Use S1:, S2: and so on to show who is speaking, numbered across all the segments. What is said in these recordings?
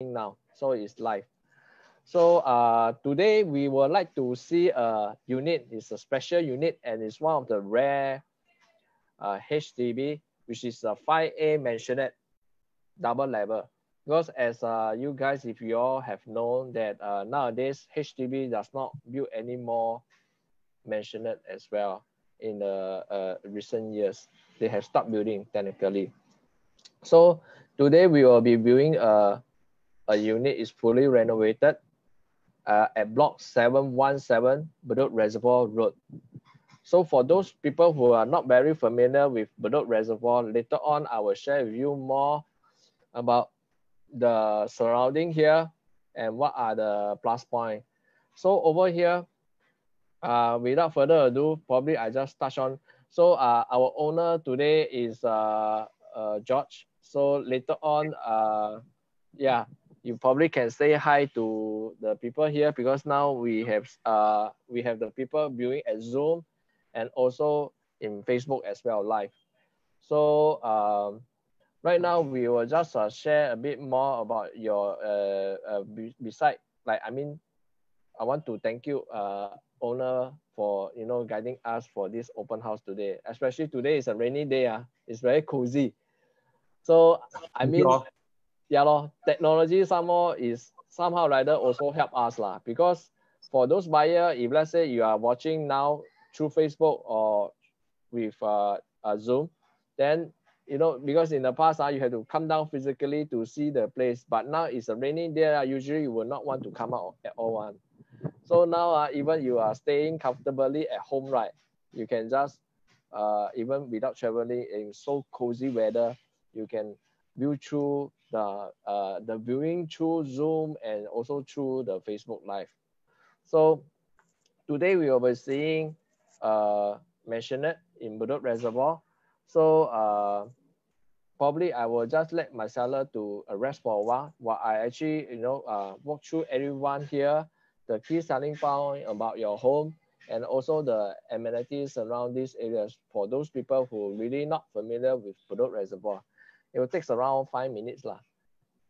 S1: now. So it's live. So uh, today we would like to see a unit. It's a special unit and it's one of the rare uh, HDB, which is a 5A maisonette double level. Because as uh, you guys, if you all have known that uh, nowadays HDB does not build any more maisonette as well in the uh, recent years. They have stopped building technically. So today we will be viewing a, a unit is fully renovated uh, at block 717 Bedok Reservoir Road. So for those people who are not very familiar with Bedok Reservoir, later on I will share with you more about the surrounding here and what are the plus points. So over here, uh, without further ado, probably I just touch on. So uh, our owner today is uh, uh, George. So later on, uh, yeah, you probably can say hi to the people here because now we have uh, we have the people viewing at Zoom and also in Facebook as well live. So um, right now we will just uh, share a bit more about your uh, uh, beside like I mean I want to thank you uh, owner for you know guiding us for this open house today. Especially today is a rainy day. Uh, it's very cozy. So I mean, yeah, lo, technology somehow is somehow rather also help us lah. Because for those buyer, if let's say you are watching now through Facebook or with uh, uh Zoom, then you know because in the past uh, you had to come down physically to see the place, but now it's a rainy day. Uh, usually you will not want to come out at all one. So now uh, even you are staying comfortably at home, right? You can just, uh, even without traveling in so cozy weather, you can view through the, uh, the viewing through Zoom and also through the Facebook Live. So today we will be seeing uh, it in Bedok Reservoir. So uh, probably I will just let my seller to rest for a while while I actually, you know, uh, walk through everyone here the key selling point about your home and also the amenities around these areas for those people who really not familiar with Bedok Reservoir. It will around five minutes. Lah.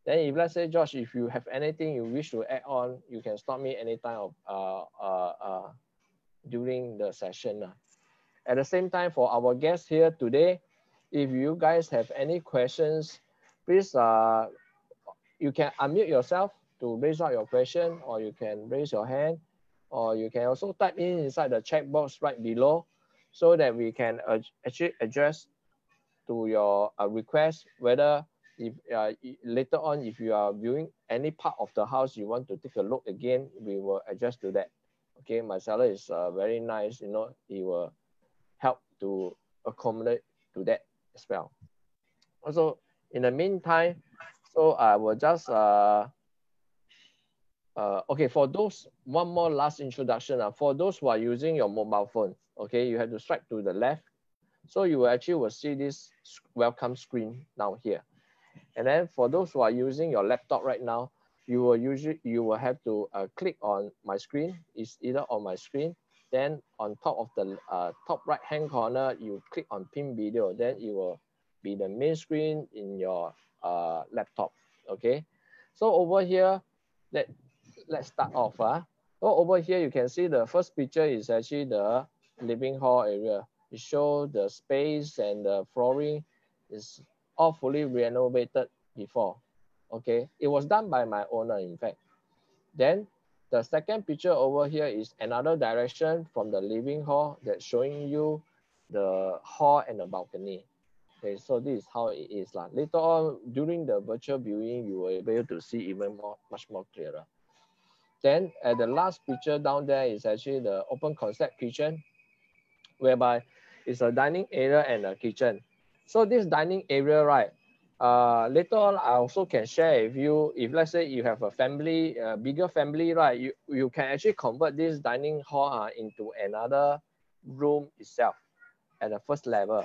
S1: Then if let's say, George, if you have anything you wish to add on, you can stop me anytime of, uh, uh, uh, during the session. At the same time, for our guests here today, if you guys have any questions, please, uh, you can unmute yourself to raise out your question or you can raise your hand or you can also type in inside the chat box right below so that we can actually address to your uh, request whether if uh, later on if you are viewing any part of the house you want to take a look again we will adjust to that okay my seller is uh, very nice you know he will help to accommodate to that as well also in the meantime so i will just uh uh, okay, for those, one more last introduction. Uh, for those who are using your mobile phone, okay, you have to swipe to the left. So you actually will see this welcome screen now here. And then for those who are using your laptop right now, you will usually, you will have to uh, click on my screen. It's either on my screen, then on top of the uh, top right hand corner, you click on pin video, then it will be the main screen in your uh, laptop, okay? So over here, that let's start off. Uh. So over here, you can see the first picture is actually the living hall area. It shows the space and the flooring is all fully renovated before. Okay, it was done by my owner, in fact. Then the second picture over here is another direction from the living hall that's showing you the hall and the balcony. Okay, so this is how it is. Like. Later on, during the virtual viewing, you will be able to see even more, much more clearer. Then at the last picture down there is actually the open concept kitchen, whereby it's a dining area and a kitchen. So this dining area, right, uh, later on, I also can share with you, if let's say you have a family, a bigger family, right, you, you can actually convert this dining hall uh, into another room itself at the first level.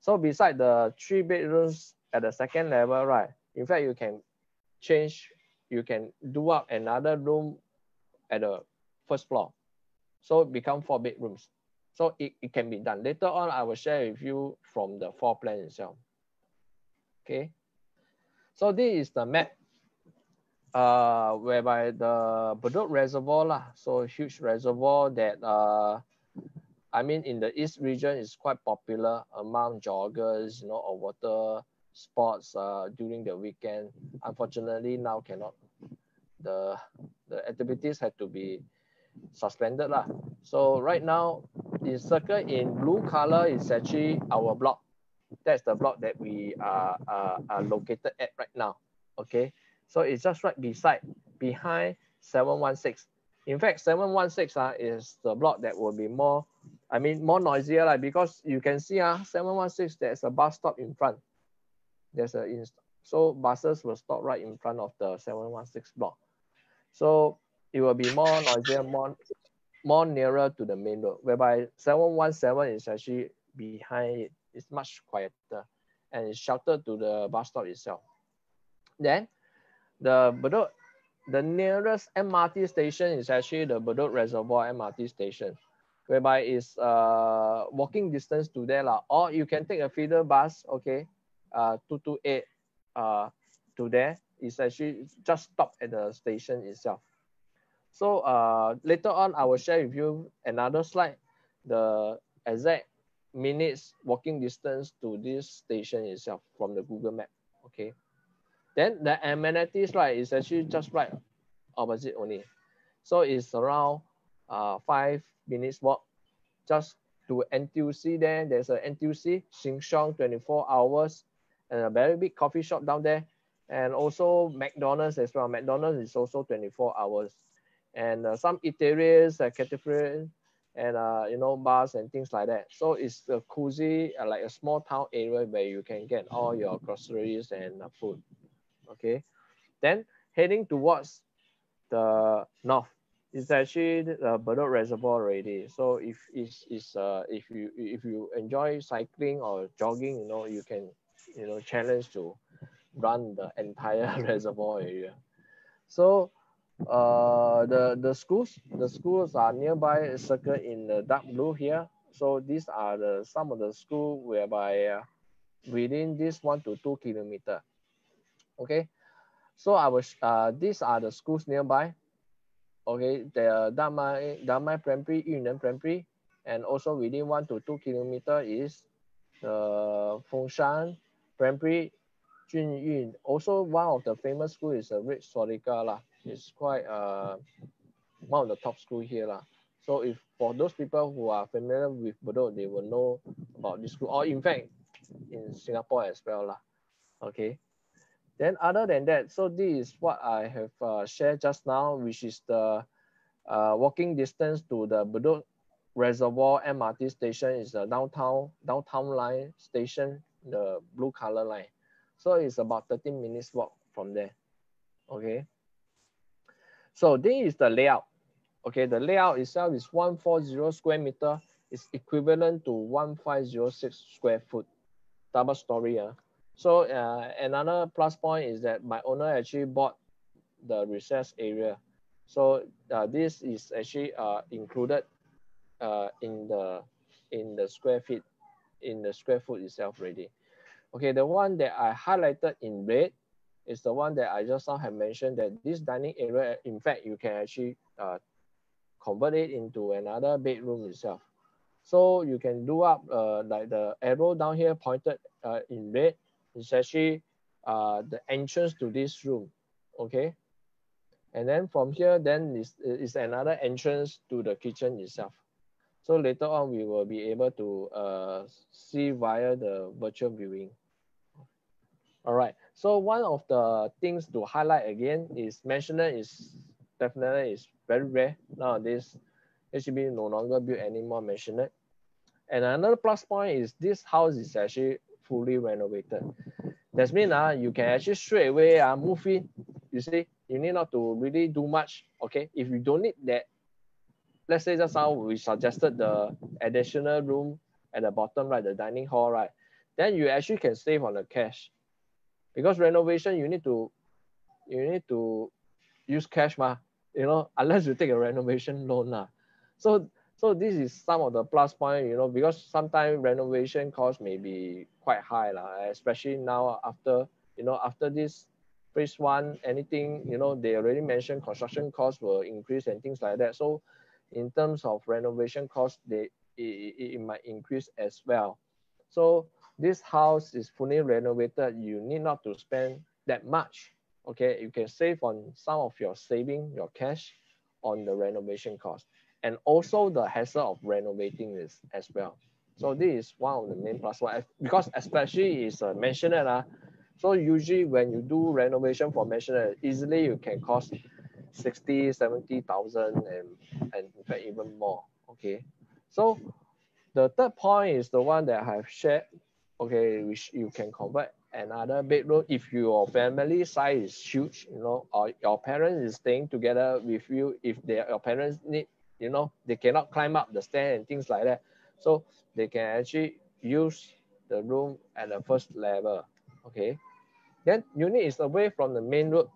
S1: So beside the three bedrooms at the second level, right, in fact, you can change, you can do up another room at the first floor. So become four bedrooms. So it, it can be done. Later on, I will share with you from the floor plan itself. Okay. So this is the map. uh, whereby the Bedok Reservoir lah, so huge reservoir that uh, I mean in the east region is quite popular among joggers, you know, or water sports uh, during the weekend. Unfortunately, now cannot. The the activities had to be suspended lah. So right now, the circle in blue color is actually our block. That's the block that we are, are, are located at right now. Okay, so it's just right beside, behind 716. In fact, 716 uh, is the block that will be more, I mean, more noisier like, because you can see uh, 716, there's a bus stop in front. There's a, so buses will stop right in front of the 716 block. So it will be more noisier, more, more nearer to the main road, whereby 717 is actually behind it. It's much quieter and it's sheltered to the bus stop itself. Then the Bedok, the nearest MRT station is actually the Bedok Reservoir MRT station, whereby it's uh, walking distance to there. La. Or you can take a feeder bus, okay, uh, 228 uh, to there. It's actually just stop at the station itself. So uh, later on, I will share with you another slide, the exact minutes walking distance to this station itself from the Google map, okay? Then the amenities, right, is actually just right opposite only. So it's around uh, five minutes walk just to NTUC there. There's a NTUC, Sheng Siong 24 hours, and a very big coffee shop down there. And also McDonald's as well. McDonald's is also 24 hours and uh, some eateries, uh, cafeteria, and uh, you know bars and things like that. So it's a cozy, uh, like a small town area where you can get all your groceries and uh, food. Okay, then heading towards the north it's actually the Bedok Reservoir already. So if is is uh if you if you enjoy cycling or jogging, you know you can you know challenge to run the entire reservoir area. So uh, the, the schools, the schools are nearby circle in the dark blue here. So these are the some of the school whereby uh, within this one to two kilometer. Okay, so I was uh, these are the schools nearby. Okay, the Damai Damai Primary, Yu Neng Primary, and also within one to two kilometer is the Fengshan Primary, Junyuan. Also, one of the famous school is a Red Swastika lah is quite uh, one of the top school here. Lah. So if for those people who are familiar with Bedok, they will know about this school, or in fact, in Singapore as well. Lah. Okay. Then other than that, so this is what I have uh, shared just now, which is the uh, walking distance to the Bedok Reservoir MRT station is the downtown downtown line station, the blue color line. So it's about 13 minutes walk from there. Okay. So this is the layout. Okay, the layout itself is 140 square meter. It's equivalent to 1506 square foot, double story. Uh. So uh, another plus point is that my owner actually bought the recess area. So uh, this is actually uh, included uh, in the in the square feet in the square foot itself already. Okay, the one that I highlighted in red is the one that I just now have mentioned that this dining area, in fact, you can actually uh, convert it into another bedroom itself. So you can do up uh, like the arrow down here pointed uh, in red is actually uh, the entrance to this room, okay? And then from here, then is, is another entrance to the kitchen itself. So later on, we will be able to uh, see via the virtual viewing. All right. So one of the things to highlight again is maisonette is definitely is very rare nowadays. HDB no longer build any more maisonette. And another plus point is this house is actually fully renovated. That means uh, you can actually straight away uh, move in. You see, you need not to really do much. Okay, if you don't need that, let's say just now we suggested the additional room at the bottom, right, the dining hall, right, then you actually can save on the cash because renovation you need to you need to use cash ma, you know, unless you take a renovation loan. La. So so this is some of the plus point, you know, because sometimes renovation cost may be quite high, la, especially now after, you know, after this phase one, anything, you know, they already mentioned construction costs will increase and things like that. So in terms of renovation costs, they it, it might increase as well. So this house is fully renovated. You need not to spend that much. Okay, you can save on some of your saving, your cash on the renovation cost. And also the hassle of renovating this as well. So this is one of the main plus one because especially is a maisonette. Uh, so usually when you do renovation for maisonette, easily you can cost 60, 70,000 and, and in fact even more. Okay. So the third point is the one that I have shared. Okay, which you can convert another bedroom if your family size is huge, you know, or your parents is staying together with you. If they, your parents need, you know, they cannot climb up the stair and things like that. So they can actually use the room at the first level. Okay. Then unit is away from the main road,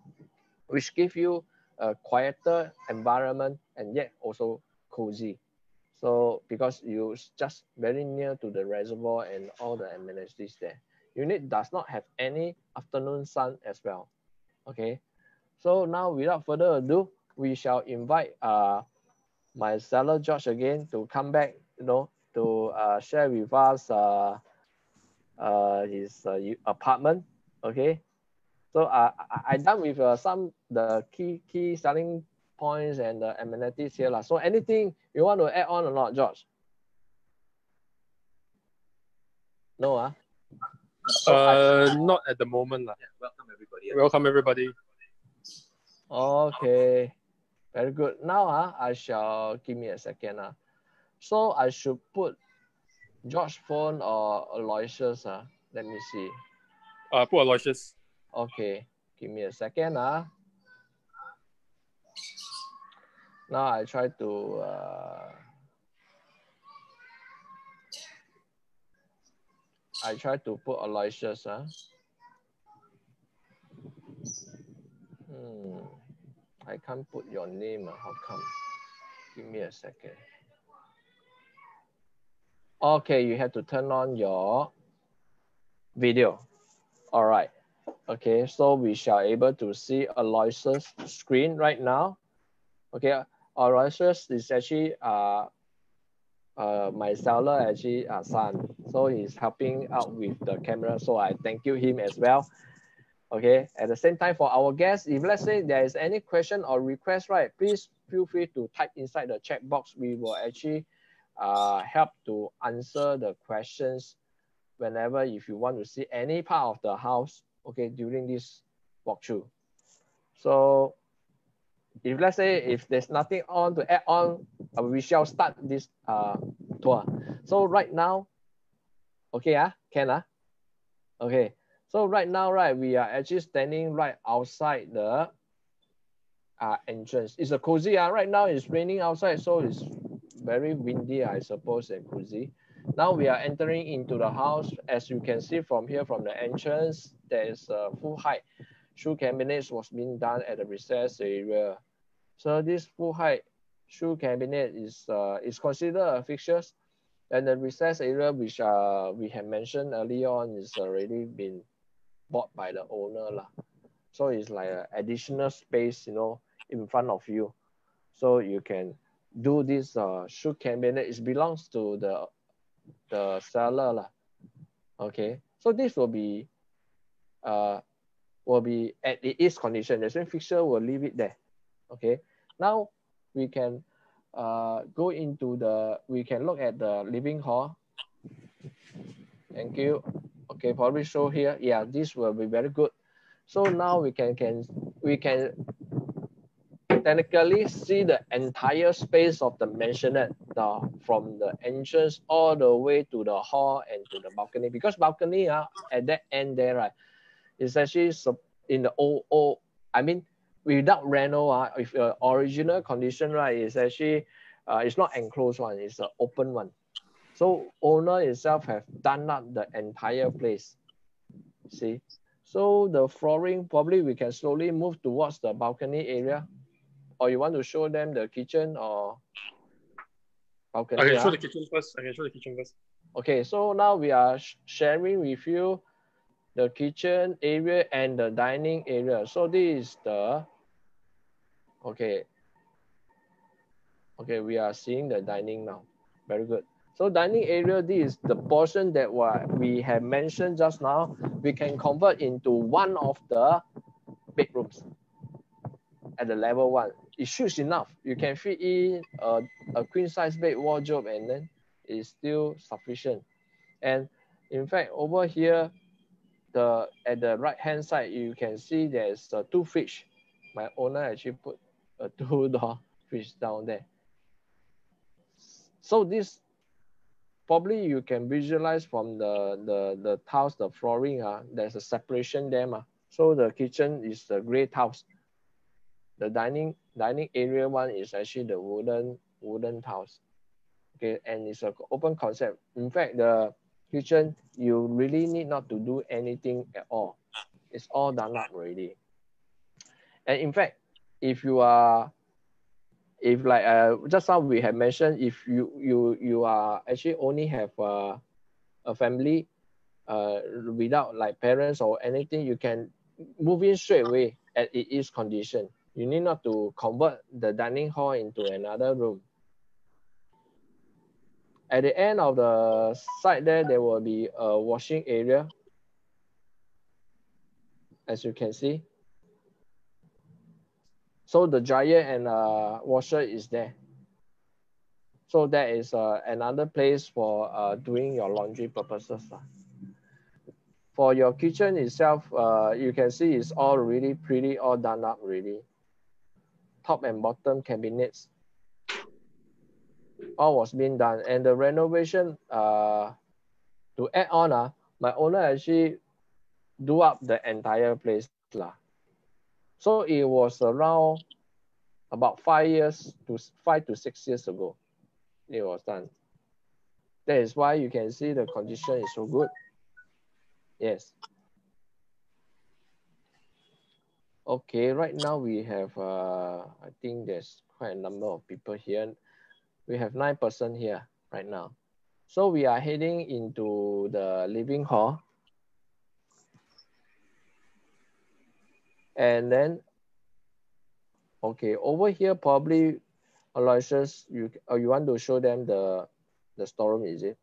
S1: which give you a quieter environment and yet also cozy. So because you just very near to the reservoir and all the amenities there. Unit does not have any afternoon sun as well. Okay. So now without further ado, we shall invite uh, my seller George again to come back, you know, to uh, share with us uh, uh, his uh, apartment. Okay. So uh, I, I done with uh, some the key key selling points and the amenities here. So anything you want to add on or not, George? No, uh?
S2: Uh, not at the moment.
S3: Yeah, welcome everybody.
S2: Welcome everybody.
S1: Okay, very good. Now uh, I shall give me a second. Uh. So I should put George phone or Aloysius. Uh. Let me see.
S2: Uh, put Aloysius.
S1: Okay, give me a second. Uh. Now I try to uh, I try to put Aloysius. Huh? Hmm. I can't put your name. Uh, how come? Give me a second. Okay, you have to turn on your video. All right. Okay, so we shall able to see Aloysius screen right now. Okay, Aloysius is actually uh, uh, my seller actually uh, son. So he's helping out with the camera. So I thank you him as well. Okay, at the same time for our guests, if let's say there is any question or request, right, please feel free to type inside the chat box. We will actually uh, help to answer the questions whenever if you want to see any part of the house, okay, during this walkthrough. So if let's say if there's nothing on to add on, uh, we shall start this uh, tour. So right now, okay, ah, can ah? Okay, so right now, right, we are actually standing right outside the uh, entrance. It's a cozy, ah. right now it's raining outside, so it's very windy, I suppose, and cozy. Now we are entering into the house. As you can see from here, from the entrance, there is a full height shoe cabinets was being done at the recess area. So this full height shoe cabinet is uh, is considered a fixtures. And the recess area, which uh, we have mentioned earlier on, is already been bought by the owner. Lah. So it's like an additional space, you know, in front of you. So you can do this uh, shoe cabinet. It belongs to the, the seller. Lah. Okay, so this will be uh, will be at its condition. The same fixture will leave it there. Okay. Now we can uh, go into the, we can look at the living hall. Thank you. Okay, probably show here. Yeah, this will be very good. So now we can, can we can technically see the entire space of the maisonette uh, from the entrance all the way to the hall and to the balcony because balcony uh, at that end there right is actually in the old, old I mean, without reno, uh, if the original condition, right, is actually, uh, it's not enclosed one, it's an open one. So owner itself have done up the entire place, see? So the flooring, probably we can slowly move towards the balcony area. Or you want to show them the kitchen or
S2: balcony? I can show the kitchen first. I can show the kitchen first.
S1: Okay, so now we are sharing with you the kitchen area and the dining area. So this is the, okay. Okay, we are seeing the dining now. Very good. So dining area, this is the portion that what we have mentioned just now. We can convert into one of the bedrooms at the level one. It's huge enough. You can fit in a, a queen size bed wardrobe and then it's still sufficient. And in fact, over here, the at the right hand side, you can see there's a two fish. My owner actually put a two door fish down there. So this probably you can visualize from the the the tiles, the flooring. Uh, there's a separation there. Uh. So the kitchen is the gray tiles. The dining dining area one is actually the wooden wooden tiles. Okay, and it's an open concept. In fact, the kitchen, you really need not to do anything at all. It's all done up already. And in fact, if you are, if like uh, just now we have mentioned, if you you you are actually only have a, a family, uh, without like parents or anything, you can move in straight away at it is condition. You need not to convert the dining hall into another room at the end of the side there, there will be a washing area. As you can see. So the dryer and uh, washer is there. So that is uh, another place for uh, doing your laundry purposes. For your kitchen itself, uh, you can see it's all really pretty, all done up really. Top and bottom cabinets all was being done. And the renovation, uh, to add on, uh, my owner actually do up the entire place. Lah. So it was around about five years to five to six years ago, it was done. That is why you can see the condition is so good. Yes. Okay, right now we have, uh, I think there's quite a number of people here we have nine person here right now. So we are heading into the living hall. And then, okay, over here probably, Aloysius, you oh, you want to show them the the storeroom, is it?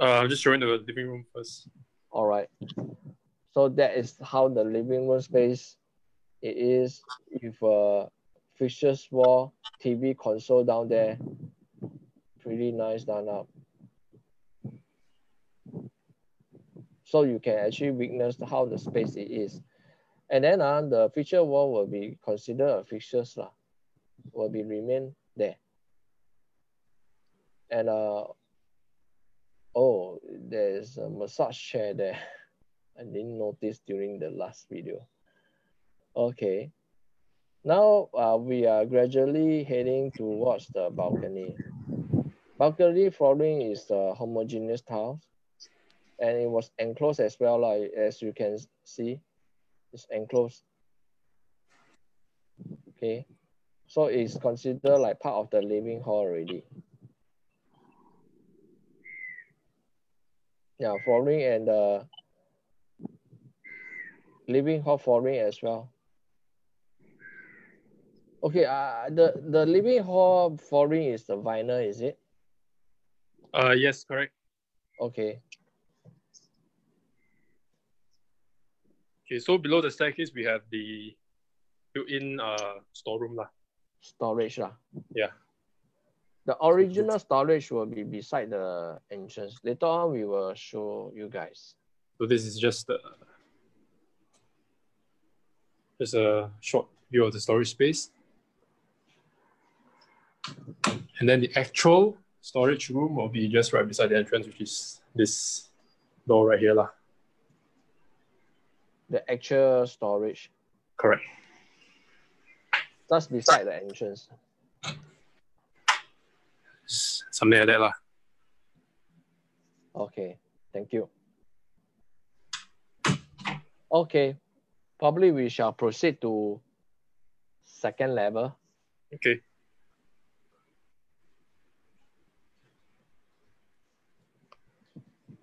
S2: Uh, I'm just showing the living room first.
S1: All right. So that is how the living room space it is if a fixtures wall, TV console down there. Pretty nice done up. So you can actually witness how the space it is. And then uh, the feature wall will be considered a fixtures lah, will be remain there. And uh, oh, there's a massage chair there. I didn't notice during the last video. Okay. Now uh, we are gradually heading towards the balcony. Balcony flooring is the homogeneous tile, and it was enclosed as well, like, as you can see, it's enclosed. Okay, so it's considered like part of the living hall already. Yeah, flooring and the living hall flooring as well. Okay, uh, the, the living hall flooring is the vinyl, is it?
S2: Uh, yes, correct.
S1: Okay.
S2: Okay, so below the staircase, we have the built-in uh, storeroom. Lah.
S1: Storage. Lah.
S2: Yeah.
S1: The original storage will be beside the entrance. Later on, we will show you guys.
S2: So this is just the just a short view of the storage space. And then the actual storage room will be just right beside the entrance, which is this door right here. Lah.
S1: The actual storage.
S2: Correct.
S1: Just beside the entrance.
S2: Something like that. Lah.
S1: Okay, thank you. Okay, probably we shall proceed to second level.
S2: Okay.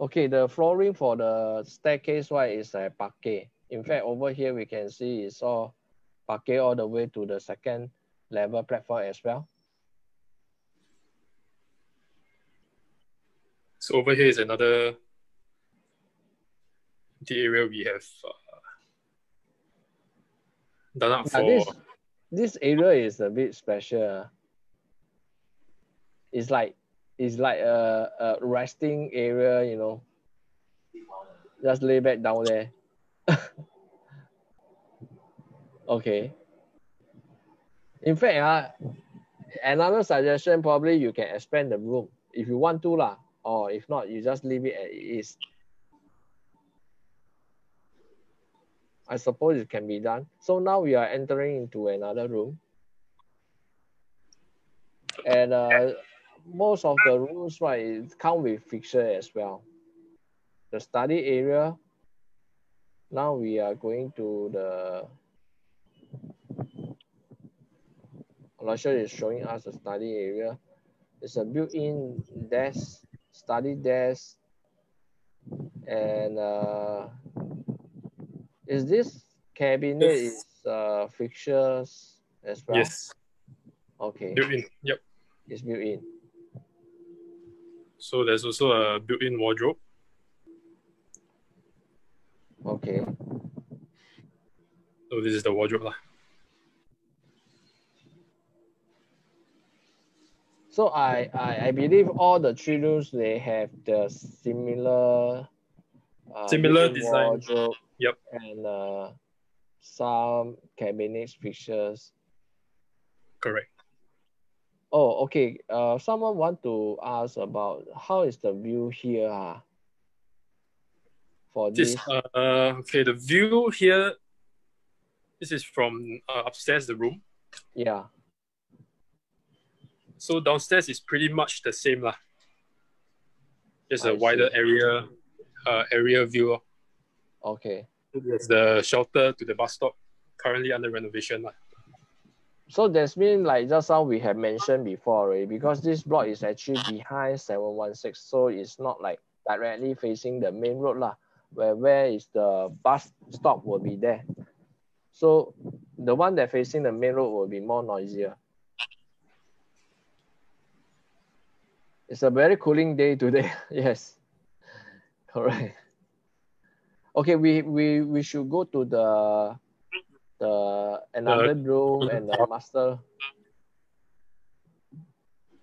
S1: Okay, the flooring for the staircase right is a parquet. In fact, over here we can see it's all parquet all the way to the second level platform as well.
S2: So over here is another the area we have uh, done up for.
S1: this this area is a bit special. It's like it's like a, a resting area, you know. Just lay back down there. okay. In fact, uh, another suggestion probably you can expand the room if you want to lah, or if not, you just leave it as it is. I suppose it can be done. So now we are entering into another room. And uh, most of the rooms, right, it come with fixture as well. The study area, now we are going to the, sure it's showing us the study area. It's a built-in desk, study desk, and uh, is this cabinet
S2: Yes.
S1: is uh, fixtures as well?
S2: Yes,
S1: Okay,
S2: built in. Yep.
S1: it's built in.
S2: So there's also a built-in wardrobe.
S1: Okay.
S2: So this is the wardrobe lah.
S1: So I, I, I believe all the three rooms they have the similar uh,
S2: Similar design.
S1: wardrobe
S2: Yep.
S1: and uh, some cabinets fixtures.
S2: Correct.
S1: Oh, okay. Uh, someone want to ask about how is the view here ah? for
S2: This
S1: this?
S2: uh okay, the view here. This is from uh, upstairs the room.
S1: yeah.
S2: So downstairs is pretty much the same lah. Just a
S1: I
S2: wider
S1: see.
S2: area, uh, area view.
S1: Okay.
S2: There's the shelter to the bus stop, currently under renovation lah.
S1: So that's mean like just now we have mentioned before already because this block is actually behind 716. So it's not like directly facing the main road lah. Where where is the bus stop will be there. So the one that facing the main road will be more noisier. It's a very cooling day today. yes. Correct. Okay, we, we we should go to the the another room and the master.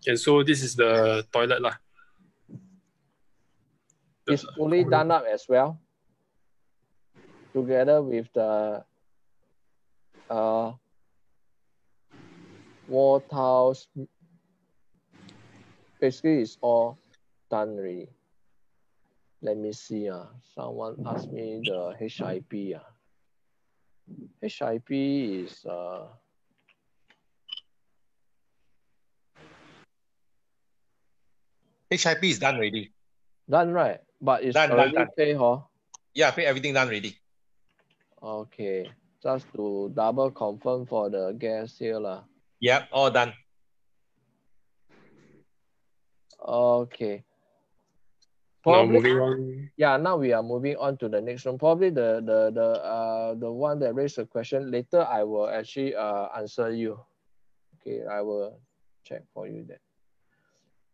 S2: And so this is the toilet lah.
S1: It's fully done up as well. Together with the uh wall tiles. Basically it's all done already. Let me see. Uh, someone asked me the HIP. Uh. HIP is uh
S3: HIP is done already.
S1: done right, but it's
S3: Done, done,
S1: already
S3: done.
S1: paid, huh?
S3: Yeah, pay everything done already.
S1: Okay, just to double confirm for the guests here lah.
S3: Yep, all done.
S1: Okay.
S2: Now moving on.
S1: yeah. Now we are moving on to the next one. Probably the the the uh the one that raised the question later. I will actually uh answer you. Okay, I will check for you that.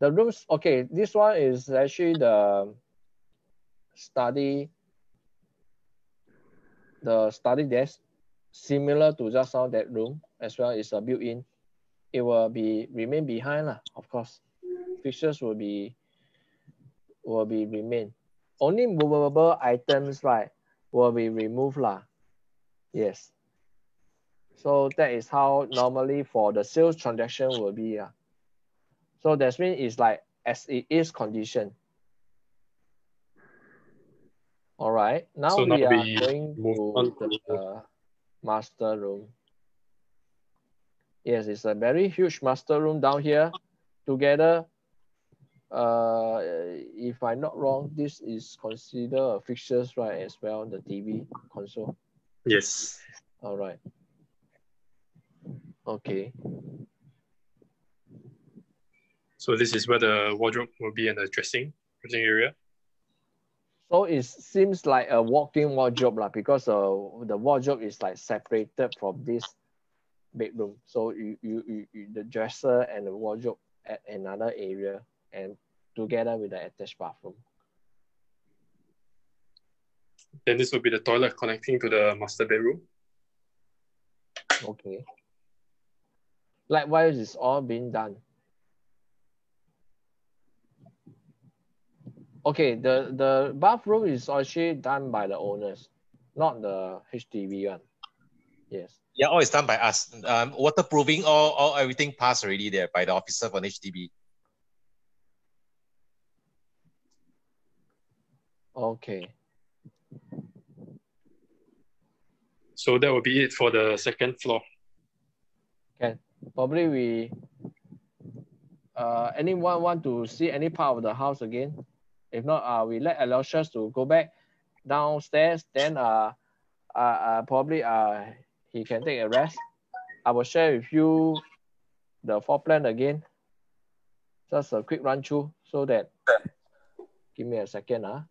S1: The rooms. Okay, this one is actually the study. The study desk, similar to just now that room as well. Is a built-in. It will be remain behind lah. Of course, fixtures will be will be remain. Only movable items, right, will be removed lah. Yes. So that is how normally for the sales transaction will be. Uh. So that means it's like as it is condition. All right. Now
S2: So
S1: we
S2: now
S1: are
S2: we
S1: going to
S2: to-
S1: the master room. Yes, it's a very huge master room down here. Together, uh, if I'm not wrong, this is considered a fixtures, right, as well, the TV console.
S2: Yes.
S1: All right. Okay.
S2: So this is where the wardrobe will be and the dressing dressing area.
S1: So it seems like a walk-in wardrobe lah, because uh, the wardrobe is like separated from this bedroom. So you, you, you, you the dresser and the wardrobe at another area and together with the attached bathroom.
S2: Then this will be the toilet connecting to the master bedroom.
S1: Okay. Likewise, it's all being done. Okay, the, the bathroom is actually done by the owners, not the HDB one. Yes.
S3: Yeah, all is done by us. Um, waterproofing, all, all everything passed already there by the officer from HDB.
S1: Okay.
S2: So that will be it for the second floor.
S1: Can probably we uh anyone want to see any part of the house again? If not, uh we let Aloysius to go back downstairs, then uh uh, uh probably uh he can take a rest. I will share with you the floor plan again. Just a quick run through so that give me a second. Uh.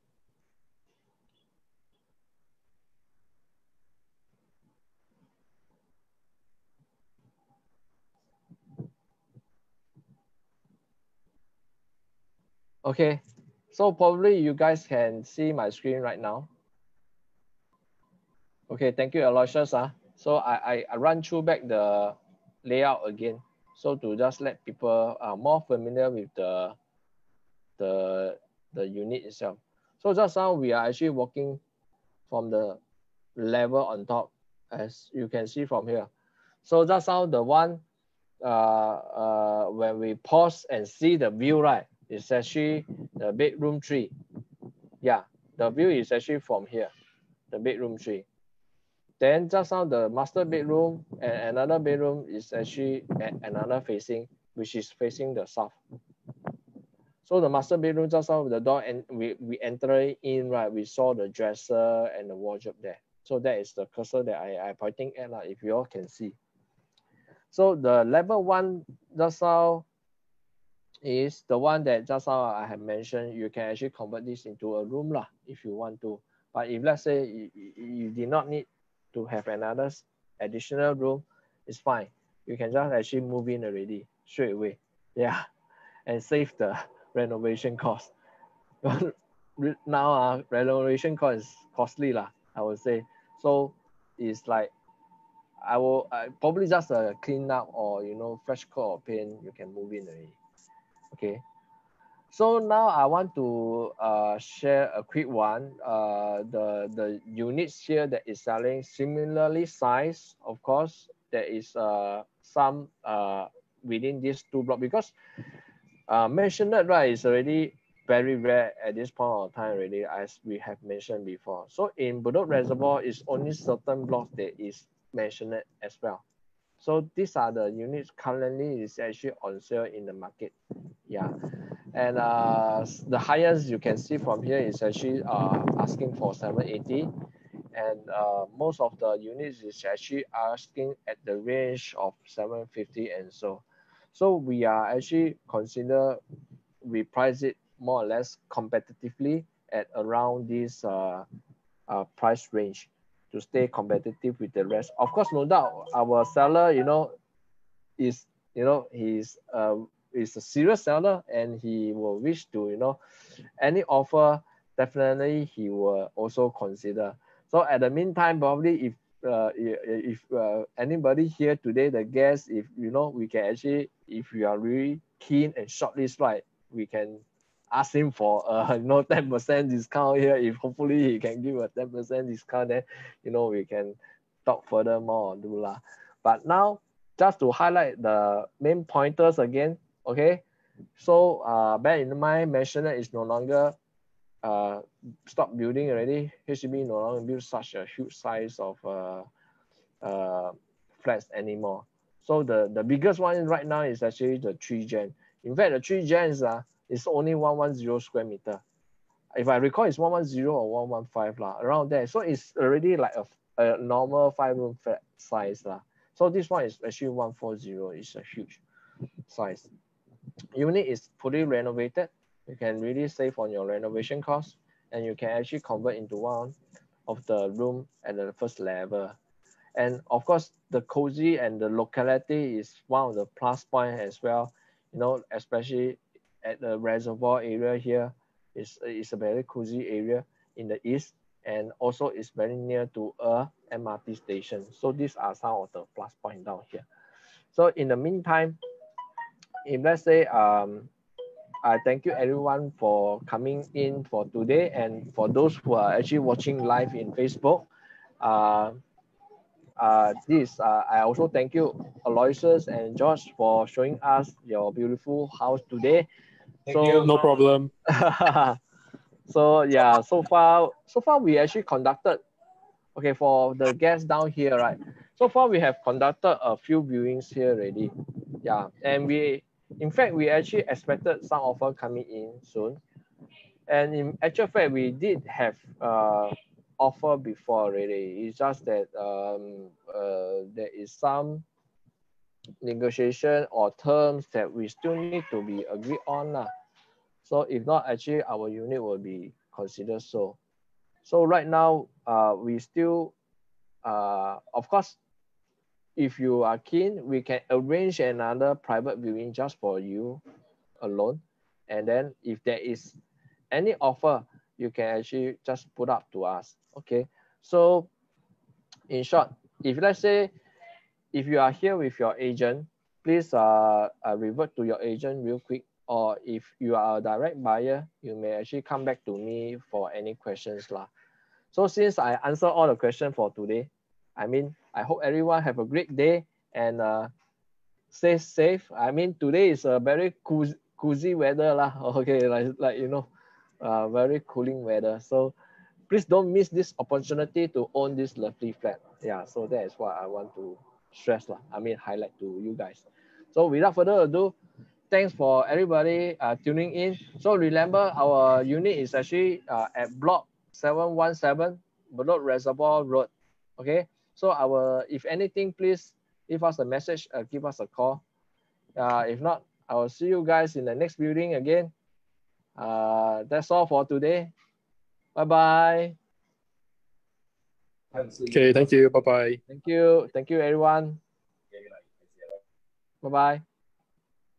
S1: Okay, so probably you guys can see my screen right now. Okay, thank you, Aloysius. Uh. So I, I, I run through back the layout again. So to just let people are more familiar with the, the, the unit itself. So just now we are actually walking from the level on top, as you can see from here. So just now the one, uh, uh, when we pause and see the view, right, it's actually the bedroom three. Yeah, the view is actually from here, the bedroom three. Then just now the master bedroom and another bedroom is actually another facing, which is facing the south. So the master bedroom just now the door and we, we enter in, right, we saw the dresser and the wardrobe there. So that is the cursor that I, I pointing at, like, if you all can see. So the level one just now is the one that just now I have mentioned, you can actually convert this into a room lah, if you want to. But if let's say you, you did not need to have another additional room, it's fine. You can just actually move in already straight away. Yeah, and save the renovation cost. now uh, renovation cost is costly lah, I would say. So it's like I will probably just a clean up or you know fresh coat of paint you can move in already. Okay. So now I want to uh, share a quick one. Uh, the, the units here that is selling similarly size, of course, there is uh, some uh, within these two blocks because uh, maisonette right is already very rare at this point of time already as we have mentioned before. So in Bedok Reservoir is only certain blocks that is maisonette as well. So these are the units currently is actually on sale in the market. Yeah. And uh, the highest you can see from here is actually uh, asking for 780. And uh, most of the units is actually asking at the range of 750 and so. So we are actually consider we price it more or less competitively at around this uh, uh, price range to stay competitive with the rest. Of course, no doubt, our seller, you know, is you know he's uh, is a serious seller and he will wish to you know any offer definitely he will also consider. So at the meantime, probably if uh, if uh, anybody here today, the guest, if you know, we can actually, if you are really keen and shortlist right, we can ask him for a you know 10% discount here. If hopefully he can give a 10% discount, then you know we can talk further more on do lah. But now just to highlight the main pointers again, okay? So uh bear in mind maisonette is no longer uh stop building already. HDB no longer build such a huge size of uh uh flats anymore. So the, the biggest one right now is actually the three gen. In fact, the three gens uh, it's only 110 square meter. If I recall, it's 110 or 115 lah, around there. So it's already like a, a normal five room flat size lah. So this one is actually 140. It's a huge size. Unit is fully renovated. You can really save on your renovation costs. and you can actually convert into one of the room at the first level. And of course, the cozy and the locality is one of the plus point as well. You know, especially at the reservoir area here, is is a very cozy area in the east, and also it's very near to a MRT station. So these are some of the plus point down here. So in the meantime, if let's say um, I thank you everyone for coming in for today and for those who are actually watching live in Facebook. Uh, uh, this uh, I also thank you Aloysius and George for showing us your beautiful house today.
S3: Thank
S1: so,
S3: you.
S2: No problem.
S1: so yeah, so far so far we actually conducted okay for the guests down here, right? So far we have conducted a few viewings here already. Yeah, and we in fact we actually expected some offer coming in soon. And in actual fact, we did have uh offer before already. It's just that um uh there is some negotiation or terms that we still need to be agreed on. Lah. So if not, actually our unit will be considered so. So right now, uh, we still, uh, of course, if you are keen, we can arrange another private viewing just for you alone. And then if there is any offer, you can actually just put up to us. Okay. So in short, if let's say, if you are here with your agent, please uh, uh, revert to your agent real quick. Or if you are a direct buyer, you may actually come back to me for any questions. Lah. So since I answer all the questions for today, I mean, I hope everyone have a great day and uh, stay safe. I mean, today is a very cozy, cozy weather lah. Okay, like, like you know, uh, very cooling weather. So please don't miss this opportunity to own this lovely flat. Yeah, so that is what I want to stress lah. I mean, highlight to you guys. So without further ado, thanks for everybody uh, tuning in. So remember, our unit is actually uh, at block 717 Bedok Reservoir Road. Okay, so our if anything, please give us a message, uh, give us a call. Uh, if not, I will see you guys in the next building again. Uh, that's all for today. Bye bye.
S2: Okay, thank you. Bye bye.
S1: Thank you. Thank you, everyone. Bye bye.